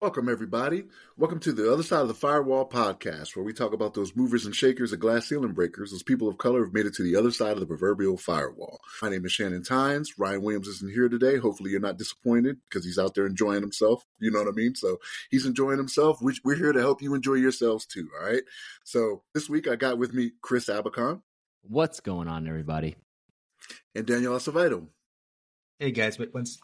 Welcome, everybody. Welcome to the Other Side of the Firewall podcast, where we talk about those movers and shakers and glass ceiling breakers, those people of color have made it to the other side of the proverbial firewall. My name is Shannon Tynes. Ryan Williams isn't here today. Hopefully, you're not disappointed because he's out there enjoying himself. You know what I mean? So he's enjoying himself. We're here to help you enjoy yourselves too. All right. So this week I got with me Chris Abacon. What's going on, everybody? And Daniel Acevedo. Hey guys, wait, once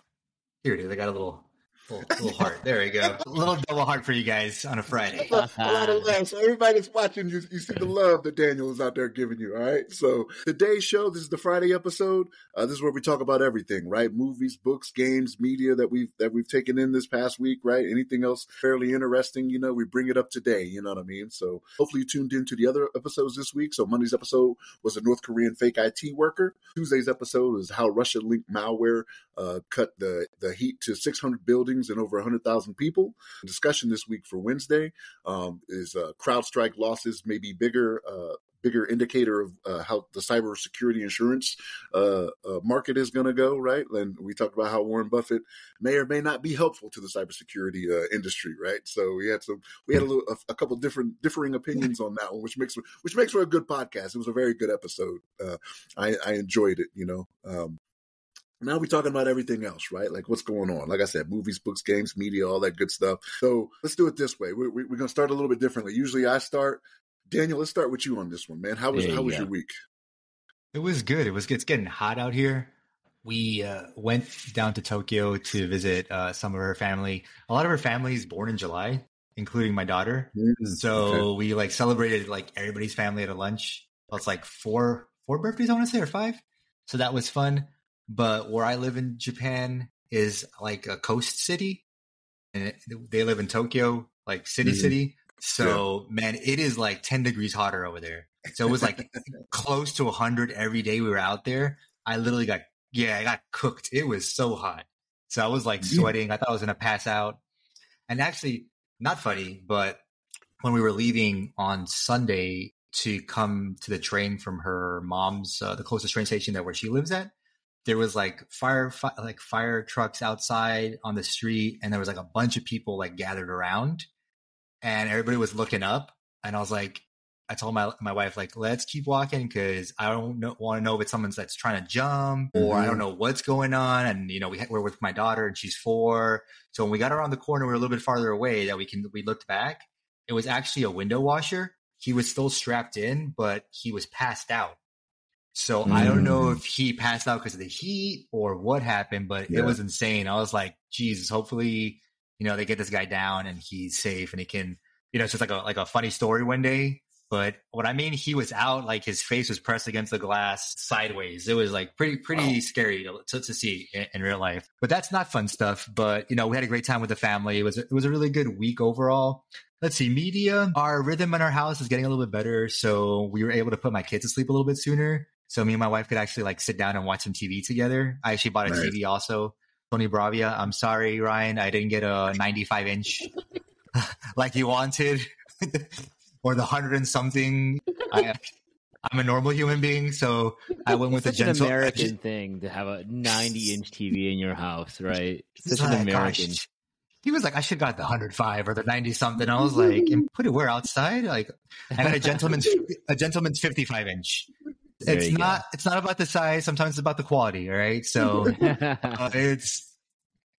here it is. I got a little Little, little heart. There we go. A little double heart for you guys on a Friday. a, lot of love. So everybody that's watching, you, you see the love that Daniel is out there giving you. All right. So today's show, this is the Friday episode. Uh, this is where we talk about everything, right? Movies, books, games, media that we've that we've taken in this past week, right? Anything else fairly interesting, you know, we bring it up today. You know what I mean? So hopefully you tuned into the other episodes this week. So Monday's episode was a North Korean fake IT worker. Tuesday's episode is how Russia linked malware uh, cut the the heat to 600 buildings and over 100,000 100,000 people. The discussion this week for Wednesday um, is uh, CrowdStrike losses may be bigger. Uh, bigger indicator of uh, how the cybersecurity insurance uh, uh, market is going to go, right? And we talked about how Warren Buffett may or may not be helpful to the cybersecurity uh, industry, right? So we had some, we had a, little, a, a, couple different differing opinions on that one, which makes which makes for a good podcast. It was a very good episode. Uh, I, I enjoyed it, you know. Um, now we're talking about everything else, right? Like what's going on. Like I said, movies, books, games, media, all that good stuff. So let's do it this way. We're, we're going to start a little bit differently. Usually I start. Daniel, let's start with you on this one, man. How was how was your week? It was good. It was It's getting hot out here. We uh, went down to Tokyo to visit uh, some of her family. A lot of her family is born in July, including my daughter. Mm, so okay. we like celebrated like everybody's family at a lunch. Well, it's like four four birthdays, I want to say, or five. So that was fun. But where I live in Japan is like a coast city, and it, they live in Tokyo, like city mm-hmm. city. So yeah. man, it is like ten degrees hotter over there. So it was like close to hundred every day we were out there. I literally got yeah, I got cooked. It was so hot. So I was like sweating. I thought I was gonna pass out. And actually, not funny, but when we were leaving on Sunday to come to the train from her mom's, uh, the closest train station that where she lives at, there was like fire fi- like fire trucks outside on the street and there was like a bunch of people like gathered around and everybody was looking up and i was like i told my my wife like let's keep walking because i don't want to know if it's someone that's trying to jump or mm-hmm. i don't mm-hmm. know what's going on and you know we we're with my daughter and she's four so when we got around the corner we are a little bit farther away that we can we looked back it was actually a window washer he was still strapped in but he was passed out so mm. I don't know mm. if he passed out because of the heat or what happened, but yeah. it was insane. I was like, Jesus, hopefully, you know, they get this guy down and he's safe and he can, you know, it's just like a like a funny story one day. But what I mean, he was out, like his face was pressed against the glass sideways. It was like pretty, pretty wow. scary to, to see in, in, real life. But that's not fun stuff. But you know, we had a great time with the family. It was it was a really good week overall. Let's see, media. Our rhythm in our house is getting a little bit better, so we were able to put my kids to sleep a little bit sooner. So me and my wife could actually like sit down and watch some TV together. I actually bought a nice. TV also. Sony Bravia. I'm sorry, Ryan. I didn't get a 95 inch like you wanted or the hundred and something. I, am a normal human being, so I went with Such a gentle. an American thing to have a 90 inch TV in your house, right? Such an ah, American. Gosh. He was like, I should got the 105 or the 90 something. I was like, and put it where outside? Like, I got a gentleman's, a gentleman's 55 inch it's not go. it's not about the size. Sometimes it's about the quality. All right, so uh, it's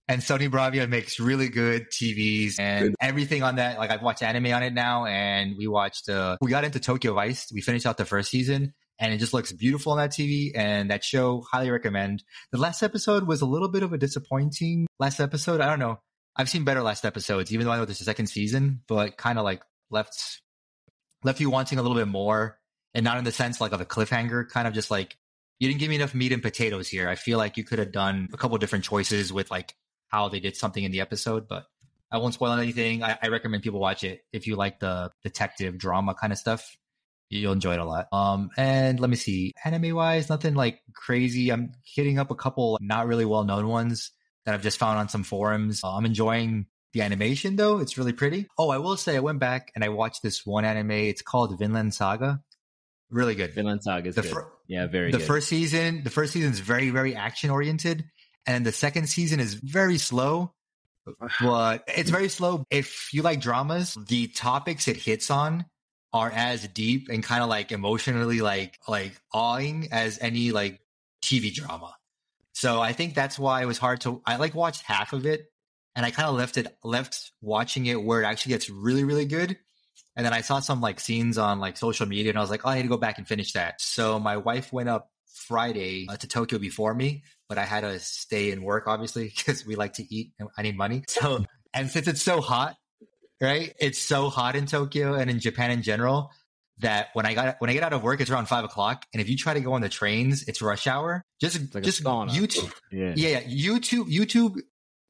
and Sony Bravia makes really good TVs and good. everything on that. Like I've watched anime on it now, and we watched. Uh, we got into Tokyo Vice. We finished out the first season, and it just looks beautiful on that TV. And that show, highly recommend. The last episode was a little bit of a disappointing last episode. I don't know. I've seen better last episodes, even though I know there's a second season, but kind of like left left you wanting a little bit more and not in the sense like of a cliffhanger, kind of just like you didn't give me enough meat and potatoes here. I feel like you could have done a couple different choices with like how they did something in the episode, but I won't spoil anything. I, I recommend people watch it if you like the detective drama kind of stuff. You'll enjoy it a lot. Um, and let me see, anime wise, nothing like crazy. I'm hitting up a couple not really well known ones that I've just found on some forums. Uh, I'm enjoying the animation though; it's really pretty. Oh, I will say I went back and I watched this one anime. It's called Vinland Saga. Really good. Vinland Saga is The good. fir- yeah, very the good. first season, the first season is very, very action oriented, and the second season is very slow. But it's very slow. If you like dramas, the topics it hits on are as deep and kind of like emotionally like like awing as any like TV drama. So I think that's why it was hard to. I like watched half of it, and I kind of left it left watching it where it actually gets really really good. And then I saw some like scenes on like social media, and I was like, oh, I need to go back and finish that. So my wife went up Friday uh, to Tokyo before me, but I had to stay and work obviously because we like to eat and I need money. So and since it's so hot, right? It's so hot in Tokyo and in Japan in general that when I got when I get out of work, it's around five o'clock, and if you try to go on the trains, it's rush hour. Just like just. YouTube, yeah. yeah, yeah, YouTube, YouTube,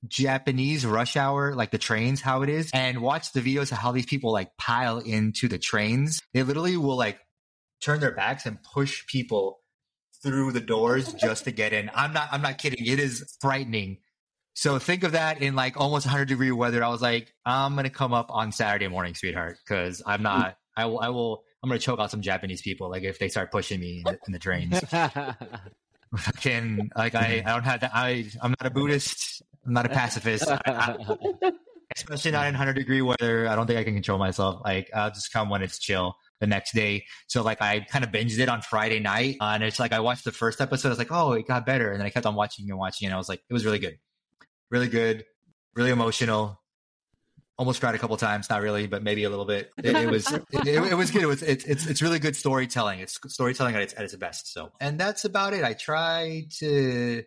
Japanese rush hour, like the trains, how it is, and watch the videos of how these people like pile into the trains. They literally will like turn their backs and push people through the doors just to get in. I'm not, I'm not kidding. It is frightening. So think of that in like almost 100 degree weather. I was like, I'm gonna come up on Saturday morning, sweetheart, because I'm not. I will. I will. I'm gonna choke out some Japanese people. Like if they start pushing me in the, in the trains. Fucking like I, I don't have that. I I'm not a Buddhist. I'm not a pacifist. Especially not in 100 degree weather. I don't think I can control myself. Like I'll just come when it's chill the next day. So like I kind of binged it on Friday night, uh, and it's like I watched the first episode. I was like, oh, it got better, and then I kept on watching and watching, and I was like, it was really good, really good, really emotional. Almost cried a couple times, not really, but maybe a little bit. It, it was it, it was good. It was it's it's it's really good storytelling. It's storytelling at its at its best. So, and that's about it. I tried to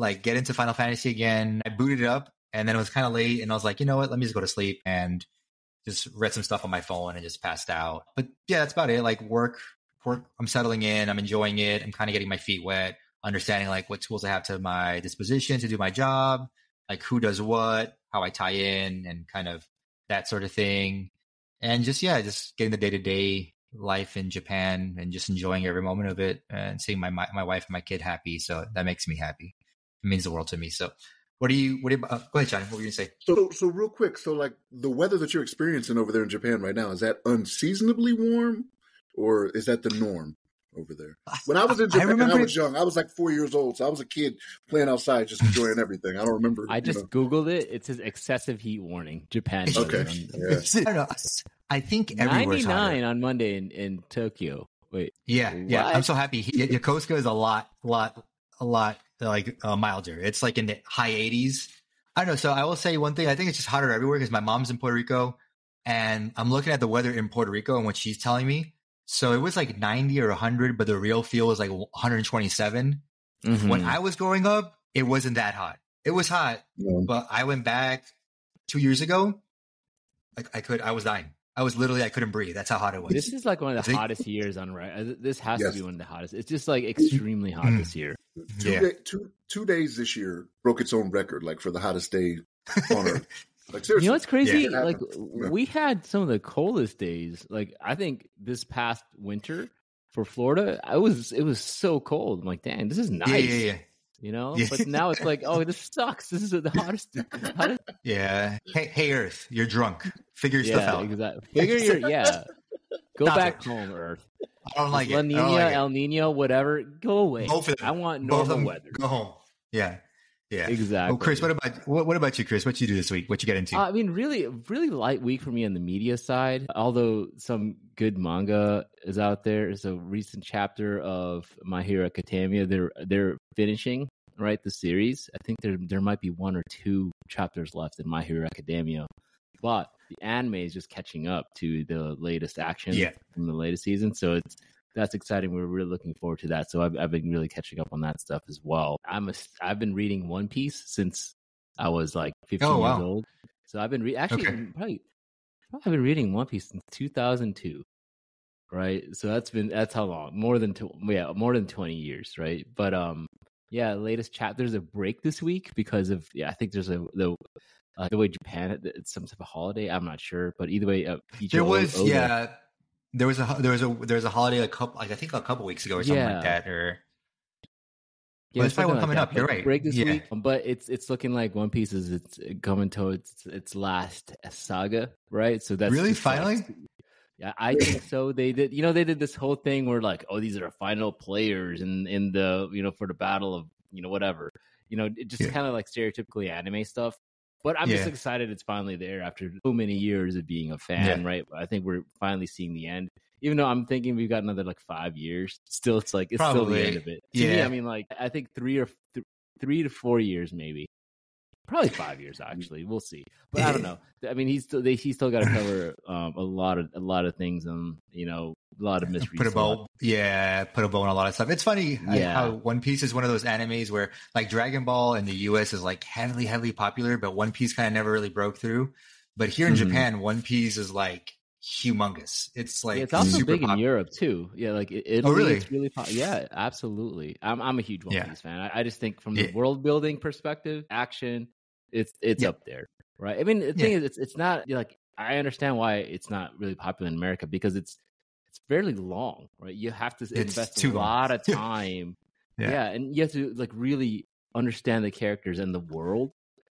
like get into Final Fantasy again. I booted it up, and then it was kind of late, and I was like, you know what? Let me just go to sleep and just read some stuff on my phone and just passed out. But yeah, that's about it. Like work, work. I'm settling in. I'm enjoying it. I'm kind of getting my feet wet, understanding like what tools I have to my disposition to do my job, like who does what, how I tie in, and kind of that sort of thing. And just yeah, just getting the day to day life in Japan and just enjoying every moment of it and seeing my, my my wife and my kid happy. So that makes me happy. It means the world to me. So. What do you? What do you? Uh, go ahead, Johnny. What were you gonna say? So, so real quick, so like the weather that you're experiencing over there in Japan right now is that unseasonably warm, or is that the norm over there? When I was in I Japan, I, remember- was young. I was like four years old, so I was a kid playing outside, just enjoying everything. I don't remember. I just know. googled it. It says excessive heat warning. Japan. Okay. weather. Yeah. I don't know. I think everywhere's Ninety hotter. nine on Monday in, in Tokyo. Wait, Yeah, yeah. I'm so happy. He- Yokosuka is a lot, lot, a lot like uh, milder. It's like in the high 80s. I don't know. So I will say one thing. I think it's just hotter everywhere because my mom's in Puerto Rico, and I'm looking at the weather in Puerto Rico and what she's telling me. So it was like 90 or 100, but the real feel was like 127. Mhm. When I was growing up, it wasn't that hot. It was hot, Um, but I went back two years ago. Like I could, I was dying. I was literally, I couldn't breathe. That's how hot it was. this is like one of the hottest years on right. This has Yes. to be one of the hottest. It's just like extremely hot Mm. this year. Two, Yeah. day, two two days this year broke its own record, like for the hottest day on earth. Like seriously, You know what's crazy? Yeah. like Yeah. we had some of the coldest days. Like I think this past winter for Florida, I was it was so cold. I'm like, damn, this is nice. yeah, yeah, yeah. You know, Yeah. but now it's like, oh, this sucks. This is the hottest. hottest Yeah. Hey, hey, Earth, you're drunk. Figure stuff yeah, out. exactly. Figure your yeah. Go Stop back it. home, Earth. I don't like. La Nina, like. El Nino, whatever. Go away. Both of them. I want normal them, weather. Go home. Yeah. Yeah. Exactly. Oh, Chris, what about what, what about you, Chris? What you do this week? What you get into? Uh, I mean, really, really light week for me on the media side. Although some good manga is out there. There's a recent chapter of My Hero Academia. They're they're finishing right the series. I think there there might be one or two chapters left in My Hero Academia, but the anime is just catching up to the latest action Yeah. from the latest season. So it's that's exciting. We're really looking forward to that. So I've, I've been really catching up on that stuff as well. I'm a, I've been reading One Piece since I was like 15 Oh, years old. So I've been re- actually Okay. probably probably been reading One Piece since 2002. Right, so that's been that's how long more than tw- yeah more than 20 years, right? But um yeah, latest chat. There's a break this week because of yeah I think there's a the uh, the way Japan it's some type of holiday. I'm not sure, but either way, uh, there was Oda- yeah. There was a there was a there was a holiday a couple like I think a couple weeks ago or something Yeah. like that or Yeah, Well, there's probably coming that. up. You're right. Break this Yeah. week, but it's it's looking like One Piece is it's coming to its its last saga, right? So that's Really? Finally? Yeah, I think so. They did, you know, they did this whole thing where like, oh, these are final players in in the you know for the battle of you know whatever, you know, it just Yeah. kind of like stereotypically anime stuff. But I'm just excited it's finally there after so many years of being a fan, Yeah. right? I think we're finally seeing the end. Even though I'm thinking we've got another like five years, still it's like it's still the end of it. To me, Yeah. I mean, like I think three or th- three to four years, maybe. Probably five years, actually. We'll see, but I don't know. I mean, he's still they, he's still got to cover um, a lot of a lot of things, and you know, a lot of mysteries. put a bow, yeah, put a bow on a lot of stuff. It's funny Yeah. how One Piece is one of those animes where like Dragon Ball in the U.S. is like heavily, heavily popular, but One Piece kind of never really broke through. But here in Mhm. Japan, One Piece is like humongous. It's like Yeah, it's also big in Europe too. Yeah, like it, Italy, Oh, really? It's really pop- yeah, absolutely. I'm I'm a huge One Yeah. Piece fan. I, I just think from the Yeah. world building perspective, action, it's it's Yeah. up there, right? I mean, the thing is, it's it's not like I understand why it's not really popular in America because it's it's fairly long, right? You have to invest a long. lot of time, Yeah. yeah. and you have to like really understand the characters and the world.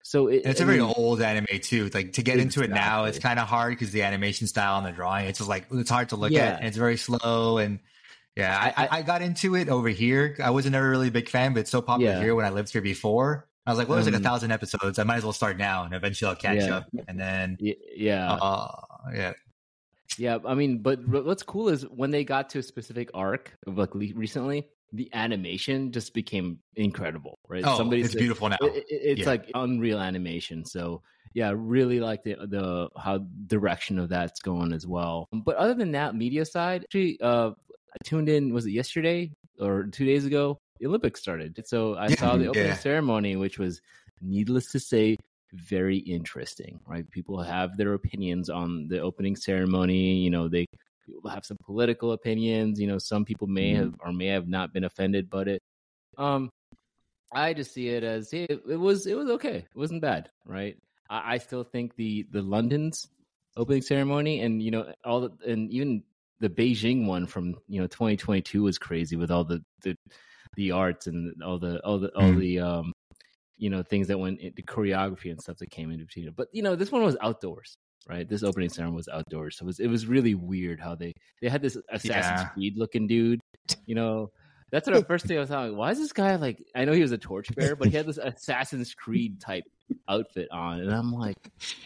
So it, it's a I very mean, old anime too. Like to get into it now, it's kind of hard because the animation style and the drawing, it's just like it's hard to look Yeah. at. And it's very slow and. Yeah, I, I, I got into it over here. I wasn't ever really a big fan, but it's so popular Yeah. here when I lived here before. I was like, well, there's like Mhm. a thousand episodes. I might as well start now and eventually I'll catch Yeah. up. And then, yeah. uh, yeah, Yeah, I mean, but what's cool is when they got to a specific arc, of like le- recently, the animation just became incredible, right? Oh, Somebody's it's like- beautiful now. it- it- it's Yeah. like unreal animation. So yeah, really like the the how direction of that's going as well. But other than that, media side, actually, uh, I tuned in. Was it yesterday or two days ago? The Olympics started, so I Yeah, saw the opening yeah. ceremony, which was, needless to say, very interesting. Right? People have their opinions on the opening ceremony. You know, they people have some political opinions. You know, some people may Mhm. have or may have not been offended, but it. Um, I just see it as it, it was it was okay. It wasn't bad, right? I, I still think the the London's opening ceremony and you know all the and even the Beijing one from you know 2022 was crazy with all the the the arts and all the all the all Mhm. the um you know things that went the choreography and stuff that came into between it. But you know this one was outdoors, right? This opening ceremony was outdoors, so it was it was really weird how they they had this Assassin's Yeah. Creed looking dude, you know. That's what the first thing I was thinking. Why is this guy like? I know he was a torchbearer, but he had this Assassin's Creed type outfit on, and I'm like,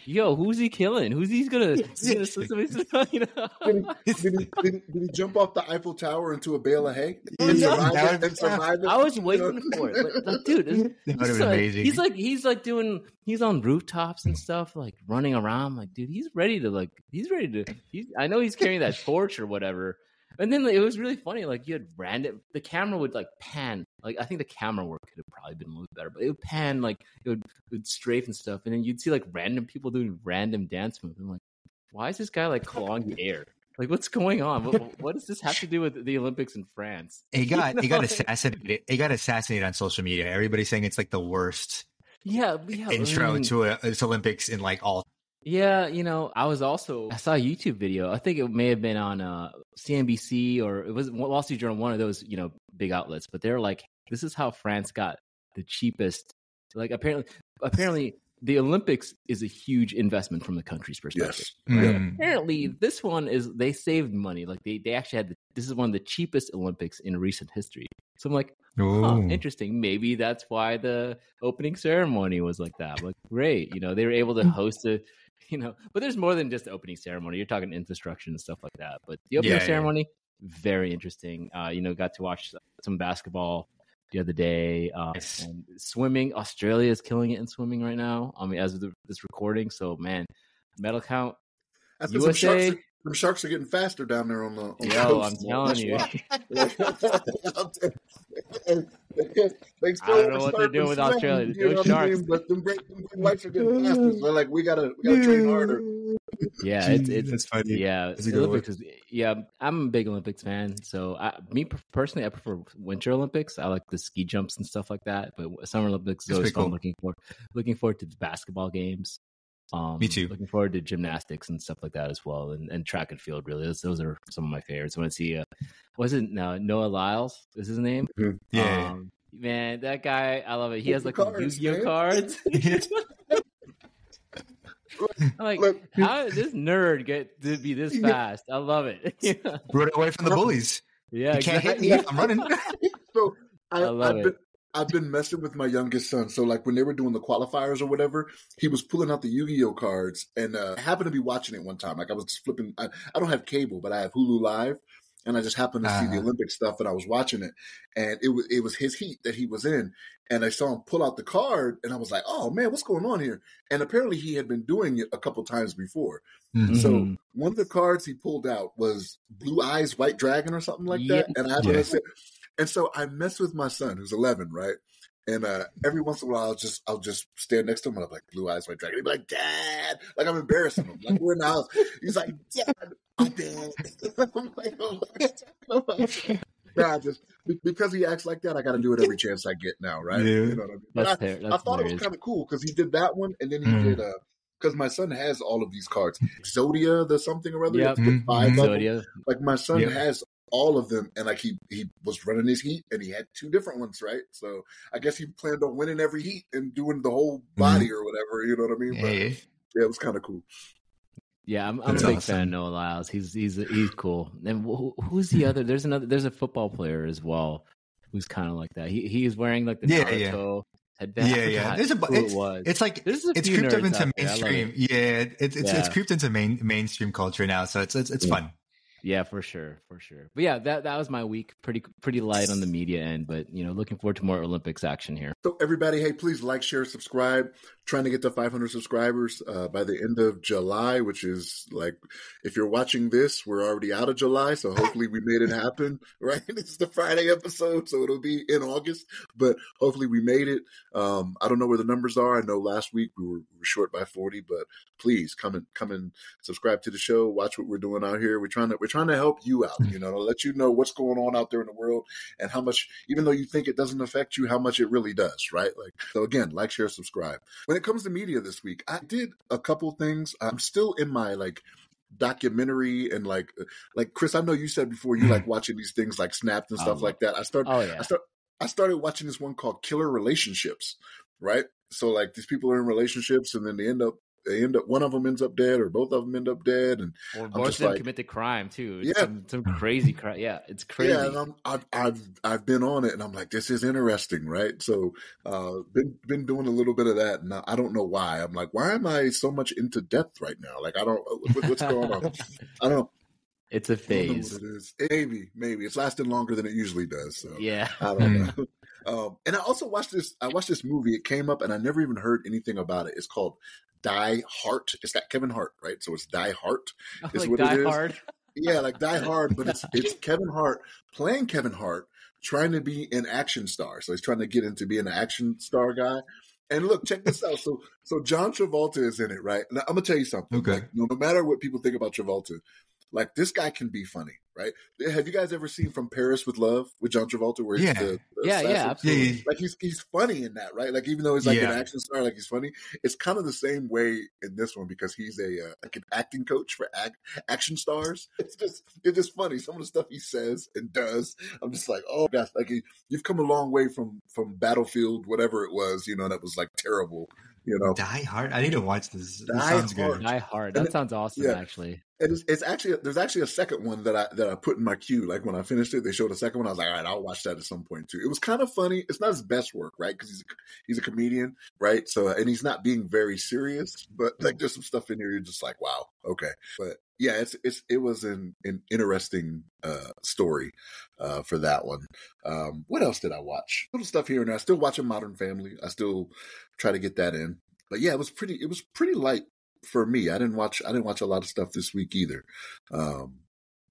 "Yo, who's he killing? Who's he's gonna?" He's gonna slit somebody's- you know? Did he, did, he, did, he, did he jump off the Eiffel Tower into a bale of hay and yeah. survive That it? would- And survive? I was You waiting know? for it, but like, dude, it's- That would have like, amazing. He's like, he's like doing, he's on rooftops and stuff, like running around. Like, dude, he's ready to like, he's ready to. He's, I know he's carrying that torch or whatever. And then like, it was really funny. Like, you had random, the camera would like pan. Like, I think the camera work could have probably been a little better, but it would pan like it would, it would strafe and stuff, and then you'd see like random people doing random dance moves. I'm like, why is this guy like clawing the air? Like, what's going on? What, what does this have to do with the Olympics in France? He got You he got assassinated. He got assassinated on social media. Everybody's saying it's like the worst Yeah, yeah. I intro mean- to a, this Olympics in like all. Yeah, you know, I was also I saw a YouTube video. I think it may have been on uh, CNBC or it was Wall Street Journal, one of those you know big outlets. But they're like, this is how France got the cheapest. Like apparently, apparently the Olympics is a huge investment from the country's perspective. Yes. Mm. Apparently, this one is they saved money. Like they they actually had the, this is one of the cheapest Olympics in recent history. So I'm like, huh, interesting. Maybe that's why the opening ceremony was like that. Like, great, you know, they were able to host a, you know, but there's more than just the opening ceremony. You're talking infrastructure and stuff like that. But the opening Yeah, yeah. ceremony, very interesting. Uh, you know, got to watch some basketball the other day. Uh, Nice. and swimming, Australia is killing it in swimming right now. I mean, as of the, this recording, so man, medal count. Think some sharks, USA? are, some sharks are getting faster down there on the. On the Yo, coast, I'm telling you. they still I don't know what they're doing with Australia. you They're know what I mean? But them great, them great whites are getting faster. So they're like, we gotta, we gotta train harder. Yeah, it's, it's that's funny. Yeah, That's a good Olympics is yeah. I'm a big Olympics fan, so I, me personally, I prefer Winter Olympics. I like the ski jumps and stuff like that. But Summer Olympics is That's always pretty fun. cool. Looking forward, looking forward to the basketball games. Um, Me too. Looking forward to gymnastics and stuff like that as well, and, and track and field. Really, those, those are some of my favorites. I want to see. Uh, was it no, Noah Lyles? Is his name? Yeah. Um, man, that guy, I love it. He has like Cards, Yu-Gi-Oh man. cards. I'm like, Look. how did this nerd get to be this fast? I love it. Run away from the bullies. yeah you can't hit me I'm running. so I, I love I've it. been I've been messing with my youngest son. So like when they were doing the qualifiers or whatever, he was pulling out the Yu-Gi-Oh cards, and uh, I happened to be watching it one time. Like I was just flipping. I, I don't have cable, but I have Hulu Live, and I just happened to see the Ah. Olympic stuff, and I was watching it, and it was it was his heat that he was in, and I saw him pull out the card, and I was like, oh man, what's going on here? And apparently he had been doing it a couple times before. Mhm. So one of the cards he pulled out was Blue Eyes White Dragon or something like Yeah. that. And I happened Yeah. to say, and so I mess with my son who's 11, right? And uh, every once in a while, I'll just I'll just stand next to him and I'm like, "Blue eyes, white dragon." He'd be like, "Dad!" Like I'm embarrassing him. Like we're in the house. He's like, "Dad, my dad." I'm like, "Oh my God." Nah, just because he acts like that, I got to do it every chance I get now, right? Yeah. You know what I mean? That's I- fair. I That's thought it was kind of cool because he did that one, and then he Mm. did uh because my son has all of these cards, Zodia, the something or other. you have to Yep. put five Mhm. Zodia. Like my son Yep. has all of them, and like he he was running his heat, and he had two different ones, right? So I guess he planned on winning every heat and doing the whole mm-hmm. body or whatever. You know what I mean? But Hey. yeah, it was kind of cool. Yeah, I'm, I'm a big awesome. fan of Noah Lyles. He's he's he's cool. And who, who's the other? There's another. There's a football player as well who's kind of like that. He he's wearing like the Yeah, yeah. Headband. Yeah, yeah. There's a it's- it was. It's like There's a it's few creeped up into out there. I mainstream. it. Yeah, it's it's it's creeped into main mainstream culture now. So it's it's it's Yeah. fun. Yeah, for sure, for sure. But yeah, that that was my week. Pretty pretty light on the media end, but you know, looking forward to more Olympics action here. So everybody, hey, please like, share, subscribe. Trying to get to 500 subscribers uh, by the end of July, which is like, if you're watching this, we're already out of July, so hopefully we made it happen. Right? It's the Friday episode, so it'll be in August, but hopefully we made it. Um, I don't know where the numbers are. I know last week we were, we were short by 40, but please come and come and subscribe to the show. Watch what we're doing out here. We're trying to we're trying to help you out. You know, to let you know what's going on out there in the world and how much, even though you think it doesn't affect you, how much it really does, right? Like, so again, like, share, subscribe. When it comes to media this week, I did a couple things. I'm still in my like documentary and like, like Chris, I know you said before you like watching these things like Snapped and stuff Oh. like that. I started, Oh yeah, I start, I started watching this one called Killer Relationships, right? So like these people are in relationships and then they end up, they end up, one of them ends up dead or both of them end up dead. And or I'm both of them like- commit the crime too. It's Yeah. some, some crazy crime. Yeah, it's crazy. Yeah, and I'm, I've I've I've been on it, and I'm like, this is interesting, right? So, uh, been been doing a little bit of that, and I I don't know why. I'm like, why am I so much into death right now? Like, I don't what, what's going on. I don't it's a phase. it is. Maybe maybe it's lasting longer than it usually does. So Yeah. I don't know. Um, and I also watched this. I watched this movie. It came up, and I never even heard anything about it. It's called Die Hart. It's that Kevin Hart, right? So it's Die Hart. Is like what Die is. Hard. Yeah, like Die Hard, but it's it's Kevin Hart playing Kevin Hart, trying to be an action star. So he's trying to get into being an action star guy. And look, check this out. So so John Travolta is in it, right? Now, I'm gonna tell you something. Okay. Like, no, no matter what people think about Travolta, like this guy can be funny, right? Have you guys ever seen From Paris with Love with John Travolta? Where he's Yeah. the, the Yeah, yeah, assassin? absolutely. Yeah, yeah. Like he's he's funny in that, right? Like even though he's like an action star, like he's funny. It's kind of the same way in this one because he's a uh, like an acting coach for act, action stars. It's just it's just funny. Some of the stuff he says and does, I'm just like, oh gosh, like he, you've come a long way from from Battlefield, whatever it was, you know, that was like terrible, you know. Die Hard. I need to watch this. This Die sounds Hard. good. Die Hard. And That sounds awesome. yeah. Actually. And it's, it's actually there's actually a second one that I that I put in my queue. Like when I finished it, they showed a second one. I was like, all right, I'll watch that at some point too. It was kind of funny. It's not his best work, right? Because he's a, he's a comedian, right? So and he's not being very serious, but like there's some stuff in here you're just like, wow, okay. But yeah, it's it's it was an an interesting uh story uh for that one. Um What else did I watch? Little stuff here and there. I still watch a Modern Family. I still try to get that in. But yeah, it was pretty. It was pretty light for me. I didn't watch I didn't watch a lot of stuff this week either. Um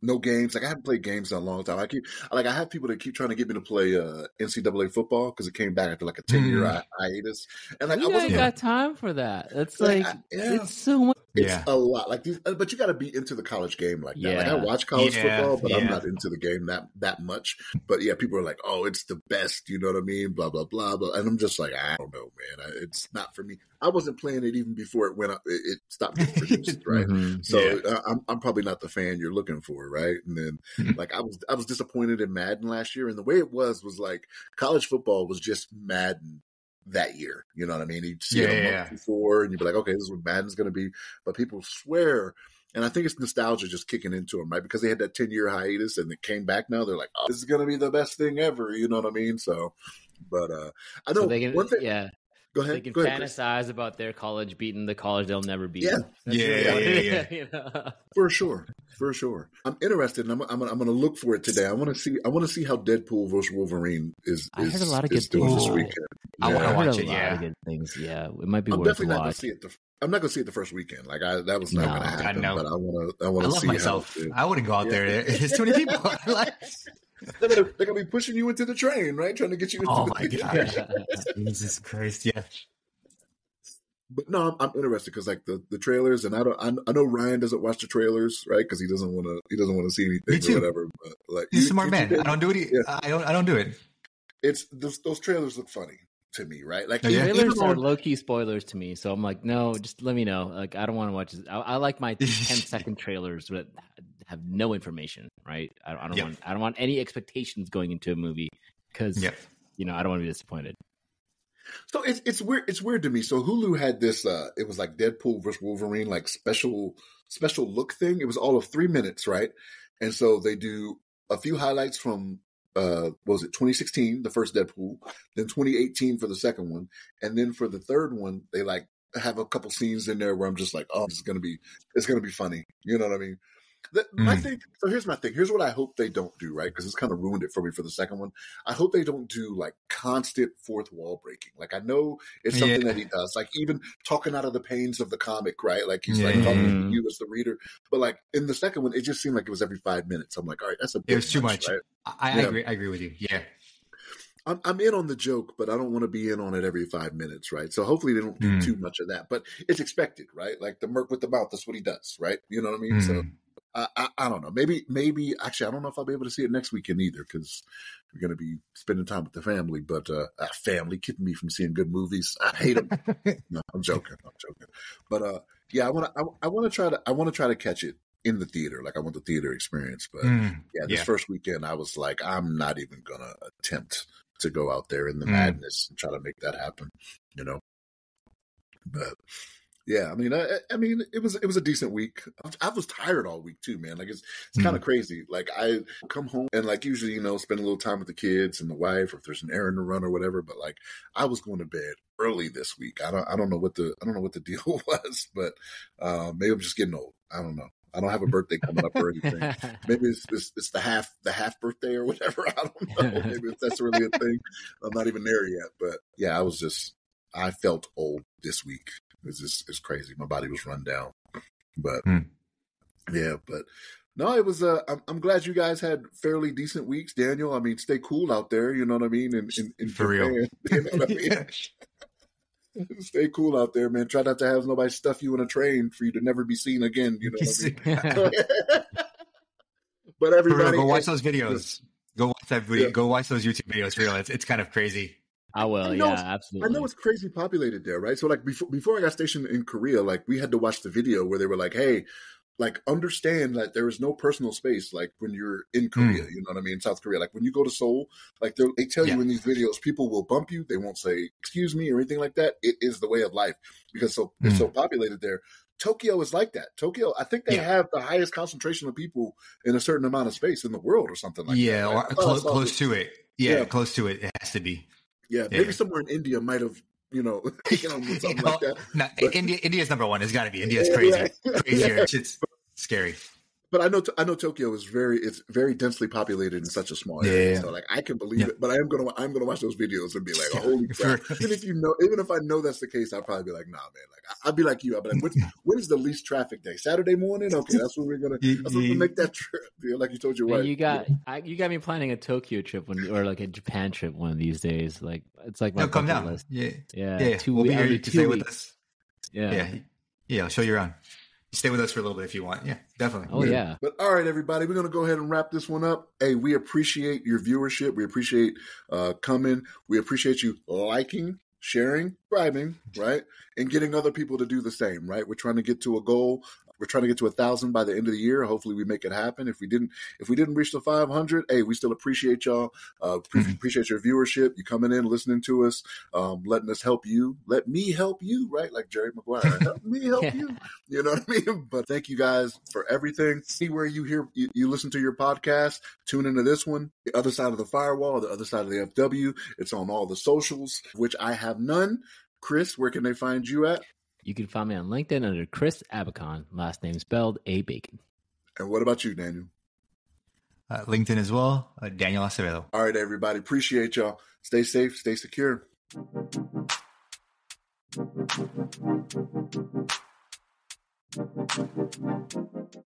no games. Like I haven't played games in a long time. I keep like I have people that keep trying to get me to play uh NCAA football because it came back after like a ten year Mm. hiatus. And like I you wasn't ain't Yeah. got time for that. It's Like, like, I- yeah. it's so much. it's Yeah. a lot. Like these uh, but you gotta be into the college game like that. Like I watch college Yeah, football, but I'm not into the game that that much. But yeah, people are like, Oh, it's the best, you know what I mean? Blah blah blah blah. And I'm just like, I don't know, man. I- It's not for me. I wasn't playing it even before it went up it, it stopped getting produced, right? Mhm. So Yeah. uh, I'm I'm probably not the fan you're looking for, right? And then like I was I was disappointed in Madden last year, and the way it was was like college football was just Madden that year. You know what I mean? You'd see Yeah, it a month yeah. before, and you'd be like, okay, this is what Madden's going to be. But people swear, and I think it's nostalgia just kicking into them, right? Because they had that ten year hiatus, and it came back now. They're like, oh, this is going to be the best thing ever. You know what I mean? So, but uh I know So they can, one thing. yeah, Go they ahead. can Go ahead, Chris. fantasize about their college beating the college they'll never beat. Yeah. That's Yeah, really- yeah, you know? For sure, for sure. I'm interested, and I'm I'm, I'm going to look for it today. I want to see I want to see how Deadpool versus Wolverine is. I heard a lot of is good doing things. this Ooh. weekend. I Yeah. wanna watch a it, lot yeah. of good things. Yeah, it might be I'm worth a definitely not going to see it. The, I'm not going to see it the first weekend. Like I, that was not No. going to God, happen. no. But I want to. I I want to see myself. how. it- I wouldn't go out Yeah. there. There's too many people. like, They're going to they're gonna be pushing you into the train, right? Trying to get you. Into oh the my god, Jesus Christ! Yeah, But no, I'm, I'm interested because like the, the trailers, and I don't. I, I know Ryan doesn't watch the trailers, right? Because he doesn't want to. He doesn't want to see anything Me or too. whatever. But like, he's you- a smart you man. did- I don't do it. Yeah. I don't. I don't do it. It's those, those trailers look funny to me, right? Like Oh, yeah? Trailers are low key spoilers to me, so I'm like, no, just let me know. Like, I don't want to watch this. I, I like my 10 second trailers that have no information, right? I, don't- I don't Yep. want. I don't want any expectations going into a movie because Yeah. you know I don't want to be disappointed. So it's it's weird. It's weird to me. So Hulu had this. uh It was like Deadpool versus Wolverine, like special special look thing. It was all of three minutes, right? And so they do a few highlights from uh what was it 2016, the first Deadpool, then 2018 for the second one, and then for the third one, they like have a couple scenes in there where I'm just like, oh, this is gonna be it's gonna be funny. You know what I mean? The, My Mm. thing. So here's my thing. Here's what I hope they don't do, right? Because it's kind of ruined it for me for the second one. I hope they don't do like constant fourth wall breaking. Like I know it's something Yeah. that he does, like even talking out of the pains of the comic, right? Like he's Yeah. like talking to you as the reader. But like in the second one, it just seemed like it was every five minutes. I'm like, all right, that's a bit It was too much. right? I, I Yeah. agree. I agree with you. Yeah. I'm, I'm in on the joke, but I don't want to be in on it every five minutes, right? So hopefully they don't do Mm. too much of that. But it's expected, right? Like the merc with the mouth, that's what he does, right? You know what I mean? So Mm. I, I, I don't know. Maybe, maybe actually, I don't know if I'll be able to see it next weekend either because we're going to be spending time with the family. But uh, uh, family keeping me from seeing good movies. I hate them. no, I'm joking. I'm joking. But uh, yeah, I want to. I, I want to try to. I want to try to catch it in the theater. Like I want the theater experience. But Mm. yeah, this Yeah. first weekend, I was like, I'm not even gonna attempt to go out there in the Mm. madness and try to make that happen. You know. But yeah, I mean, I, I mean, it was it was a decent week. I was tired all week too, man. Like it's it's kind of crazy. Like I come home and like usually, you know, spend a little time with the kids and the wife, or if there's an errand to run or whatever. But like I was going to bed early this week. I don't I don't know what the I don't know what the deal was, but uh, maybe I'm just getting old. I don't know. I don't have a birthday coming up or anything. Maybe it's, it's it's the half the half birthday or whatever. I don't know. Maybe if that's really a thing. I'm not even there yet. But yeah, I was just I felt old this week. It's just it's crazy. My body was run down. But Hmm. yeah, but no, it was. Uh, I'm, I'm glad you guys had fairly decent weeks, Daniel. I mean, stay cool out there. You know what I mean? In, in, in For real. You know what I mean? Stay cool out there, man. Try not to have nobody stuff you in a train for you to never be seen again. You know what I mean? but For real, everybody, go watch those videos. Go watch that video. Yeah. Go watch those YouTube videos. For real, it's it's kind of crazy. I will. I Yeah, it's- absolutely. I know it's crazy populated there, right? So like before before I got stationed in Korea, like we had to watch the video where they were like, "Hey, like understand that there is no personal space like when you're in Korea, mm. you know what I mean? South Korea, like when you go to Seoul, like they tell you in these videos, people will bump you, they won't say excuse me or anything like that. It is the way of life because so it's so mm. populated there. Tokyo is like that. Tokyo, I think they Yeah. have the highest concentration of people in a certain amount of space in the world or something like yeah, that. or right? I uh, close, close to it. Yeah, Yeah. close to it. It has to be. Yeah, Yeah. maybe somewhere in India might have, you know, taken on with something like that. No, But- India, India's number one. It's got to be. India's crazy, yeah. crazier. Yeah. It's scary. But I know I know Tokyo is very it's very densely populated in such a small area. Yeah. So like I can believe Yeah. it, but I am gonna I'm gonna watch those videos and be like, holy crap! For- even if you know, even if I know that's the case, I'll probably be like, nah, man. Like I- I'd be like you. I'd be like, when's, when is the least traffic day? Saturday morning? Okay, that's when we're gonna that's when we make that trip. Yeah, like you told your Man, wife. you got I, you got me planning a Tokyo trip when or like a Japan trip one of these days. Like it's like my No, come bucket down. list. Yeah, Yeah, yeah. two we'll be here. every You can two stay with us. Yeah. Yeah, yeah. I'll show you around. You stay with us for a little bit if you want. Yeah, definitely. Oh yeah. But all right, everybody, we're gonna go ahead and wrap this one up. Hey, we appreciate your viewership. We appreciate uh coming. We appreciate you liking, sharing, subscribing, right, and getting other people to do the same. Right, we're trying to get to a goal. We're trying to get to a thousand by the end of the year. Hopefully, we make it happen. If we didn't, if we didn't reach the 500, hey, we still appreciate y'all. Uh, pre- mm-hmm. Appreciate your viewership. You coming in, listening to us, um, letting us help you. Let me help you, right? Like Jerry Maguire, help me help yeah. you. You know what I mean? But thank you guys for everything. See where you hear you, you listen to your podcast. Tune into this one, the other side of the firewall, the other side of the FW. It's on all the socials, which I have none. Chris, where can they find you at? You can find me on LinkedIn under Chris Abacon, last name spelled A Bacon. And what about you, Daniel? Uh, LinkedIn as well, uh, Daniel Acevedo. All right, everybody. Appreciate y'all. Stay safe, stay secure.